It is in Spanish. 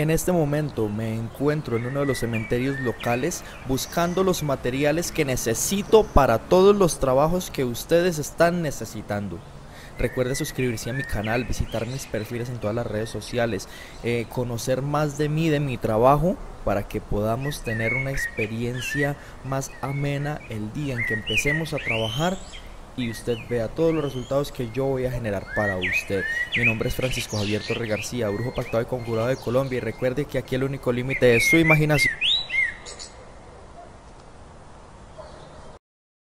En este momento me encuentro en uno de los cementerios locales buscando los materiales que necesito para todos los trabajos que ustedes están necesitando. Recuerde suscribirse a mi canal, visitar mis perfiles en todas las redes sociales, eh, conocer más de mí, de mi trabajo, para que podamos tener una experiencia más amena el día en que empecemos a trabajar y usted vea todos los resultados que yo voy a generar para usted. Mi nombre es Francisco Javier Torre García, brujo pactado y conjurado de Colombia y recuerde que aquí el único límite es su imaginación.